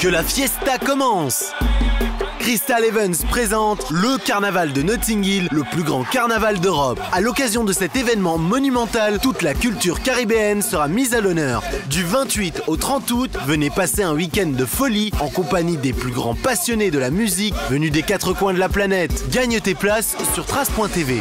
Que la fiesta commence Crystal Evans présente le carnaval de Notting Hill, le plus grand carnaval d'Europe. À l'occasion de cet événement monumental, toute la culture caribéenne sera mise à l'honneur. Du 28 au 30 août, venez passer un week-end de folie en compagnie des plus grands passionnés de la musique venus des quatre coins de la planète. Gagne tes places sur trace.tv.